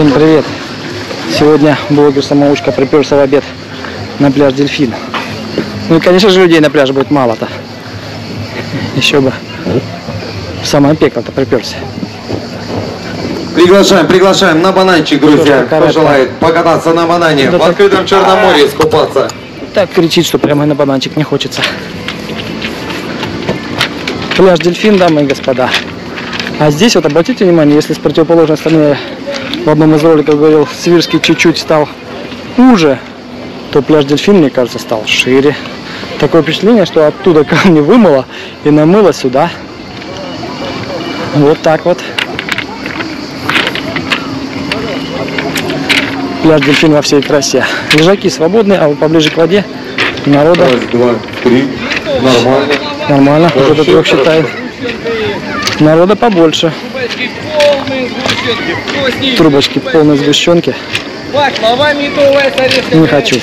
Всем привет! Сегодня блогер-самоучка приперся в обед на пляж Дельфин. Ну и, конечно же, людей на пляже будет мало-то. Еще бы. В самое пекло-то приперся. Приглашаем, приглашаем на бананчик, друзья. Тоже Кто желает покататься на банане Да в так- открытом Черном море искупаться. Так кричит, что прямо и на бананчик не хочется. Пляж Дельфин, дамы и господа. А здесь вот обратите внимание, если с противоположной стороны в одном из роликов говорил, Свирский чуть-чуть стал уже, то пляж Дельфин, мне кажется, стал шире. Такое впечатление, что оттуда камни вымыло и намыло сюда. Вот так вот. Пляж Дельфин во всей красе. Лежаки свободные, а вот поближе к воде народа Раз, два, три. Нормально. нормально, уже до трех считает. Народа побольше. Трубочки полные сгущенки. Не хочу.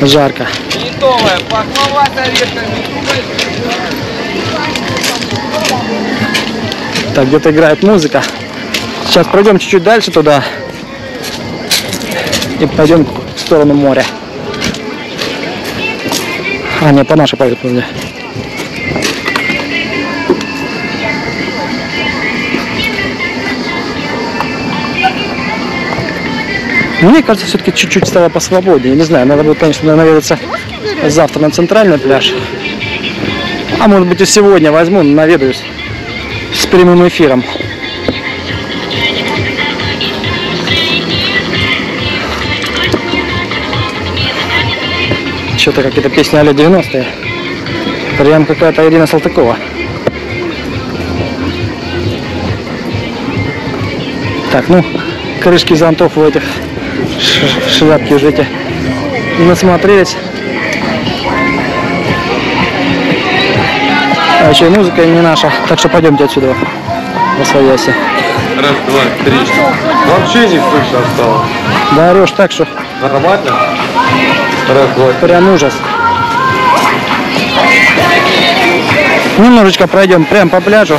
Жарко. Так, где-то играет музыка. Сейчас пройдем чуть-чуть дальше туда. И пойдем в сторону моря. А, не, по нашей пойдут подожди. Мне кажется, все-таки чуть-чуть стало посвободнее. Не знаю, надо будет, конечно, наведаться завтра на центральный пляж. А может быть и сегодня возьму, наведаюсь с прямым эфиром. Что-то какие-то песни а 90-е. Прям какая-то Ирина Салтыкова. Так, ну, крышки зонтов у этих шляпки уже эти насмотрелись. А еще и музыка не наша. Так что пойдемте отсюда. Во свояси. Раз, два, три. Вообще не слышно стало. Да орешь так, что Нормально? Раз, два, три. прям ужас. Немножечко пройдем прям по пляжу.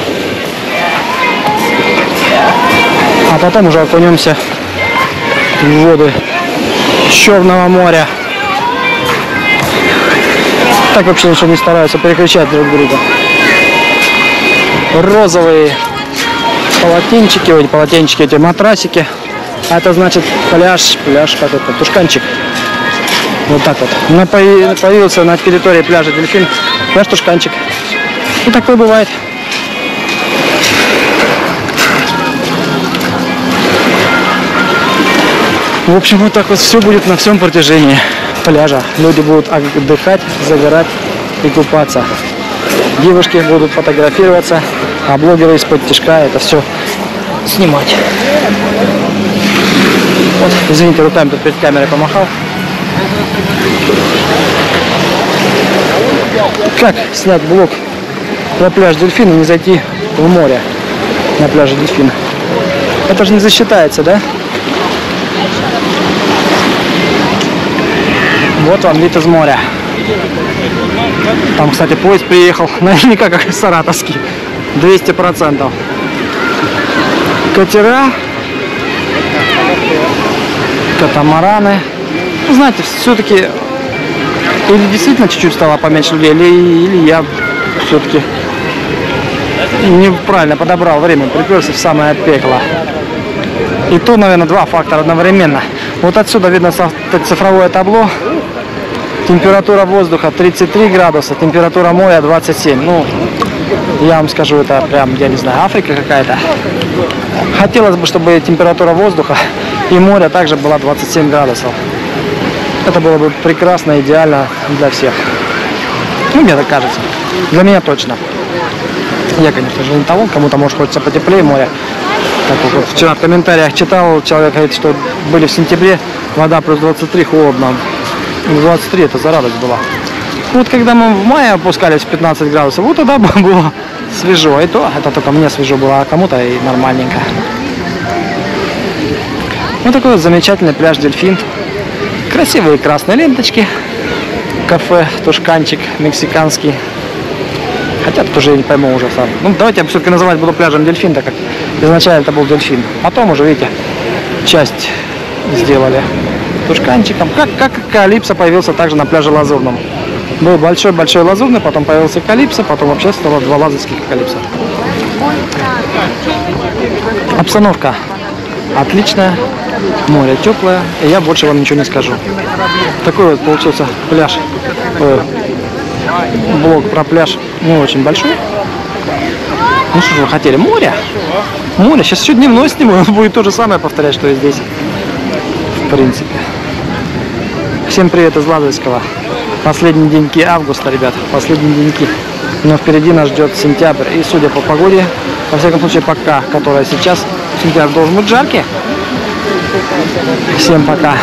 А потом уже окунемся воды Черного моря. Так вообще ничего не стараются переключать друг друга. Розовые полотенчики, ой, полотенчики, эти матрасики. А это значит пляж, пляж, как это, тушканчик. Вот так вот. На- появи- Появился на территории пляжа дельфин. Пляж Тушканчик. И такое бывает. В общем, вот так вот все будет на всем протяжении пляжа. Люди будут отдыхать, загорать и купаться. Девушки будут фотографироваться, а блогеры из-под тяжка это все снимать. Вот, извините, руками перед камерой помахал. Как снять блок про пляж Дельфина и не зайти в море на пляже Дельфина? Это же не засчитается, да? Вот вам вид из моря. Там, кстати, поезд приехал, наверняка как саратовский. 200 процентов. Катера, катамараны. Ну, знаете, все-таки или действительно чуть-чуть стало поменьше людей, или, или я все-таки неправильно подобрал время, приперся в самое пекло. И то, наверное, два фактора одновременно. Вот отсюда видно цифровое табло. Температура воздуха 33 градуса, температура моря 27. Ну, я вам скажу, это прям, я не знаю, Африка какая-то. Хотелось бы, чтобы температура воздуха и моря также была 27 градусов. Это было бы прекрасно, идеально для всех. Ну, мне так кажется. Для меня точно. Я, конечно же, не того, кому-то может хочется потеплее море. Так вот, вчера в комментариях читал, человек говорит, что были в сентябре, вода плюс 23 холодно. 23 это за радость была. Вот когда мы в мае опускались в 15 градусов, вот тогда было свежо. И то, это только мне свежо было, а кому-то и нормальненько. Вот такой вот замечательный пляж Дельфин. Красивые красные ленточки. Кафе, тушканчик мексиканский. Хотя тут уже я не пойму уже сам. Ну, давайте я все-таки называть буду пляжем Дельфин, так как изначально это был Дельфин. Потом уже, видите, часть сделали тушканчиком. Как, как Калипсо появился также на пляже Лазурном. Был большой-большой Лазурный, потом появился Калипсо, потом вообще стало два лазурских Калипсо. Обстановка отличная, море теплое, и я больше вам ничего не скажу. Такой вот получился пляж, э, блог про пляж не очень большой. Ну что же вы хотели? Море? Море. Сейчас еще дневной сниму, будет то же самое повторять, что и здесь. В принципе. Всем привет из Лазарского. Последние деньки августа, ребят. Последние деньки. Но впереди нас ждет сентябрь. И судя по погоде, во всяком случае пока, которая сейчас, сентябрь должен быть жаркий. Всем пока.